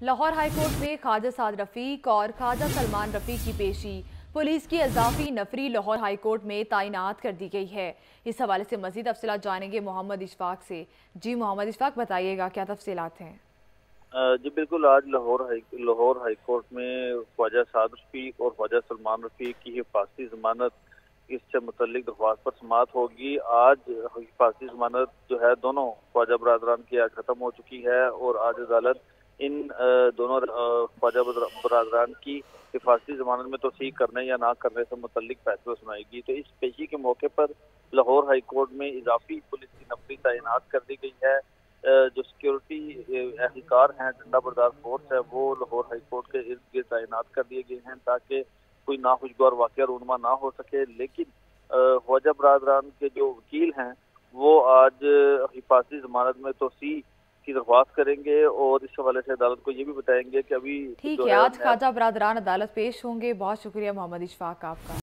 Lahore high court میں خواجہ سعد رفیق اور خواجہ سلمان رفیق کی پیشی۔ پولیس کی اضافی نفری لاہور ہائی کورٹ میں تعینات کر دی گئی ہے۔ اس حوالے سے مزید تفصیلات جانیں گے محمد اشفاق سے۔ جی محمد اشفاق، بتائیے گا کیا تفصیلات ہیں؟ جی بالکل، آج لاہور لاہور ہائی کورٹ میں خواجہ سعد رفیق اور خواجہ سلمان رفیق کی حفاظتی ضمانت اس سے متعلق درخواست پر سماعت ہوگی۔ آج حفاظتی ضمانت جو ہے، دونوں خواجہ برادران کی آج ختم ہو چکی ہے اور آج عدالت ان دونوں خواجہ برادران کی حفاظتی ضمانت میں توسیع کرنے یا نہ کرنے سے متعلق فیصلہ سنائے گی۔ تو اس پیشی کے موقع پر لاہور ہائی کورٹ میں اضافی پولیس کی نفری تعینات کر دی گئی ہے۔ جو سیکیورٹی اہلکار ہیں، ڈنڈا بردار فورس ہے، وہ لاہور ہائی کورٹ کے ارد گرد تعینات کر دیے گئے ہیں تاکہ کوئی ناخوشگوار واقعہ رونما نہ ہو سکے۔ لیکن خواجہ برادران کے جو وکیل ہیں، وہ آج حفاظتی ضمانت میں توسیع کی درخواست کریں گے اور اس حوالے سے عدالت کو یہ بھی بتائیں گے کہ ابھی ٹھیک ہے آج خواجہ برادران عدالت پیش ہوں گے۔ بہت شکریہ محمد اشفاق آپ کا۔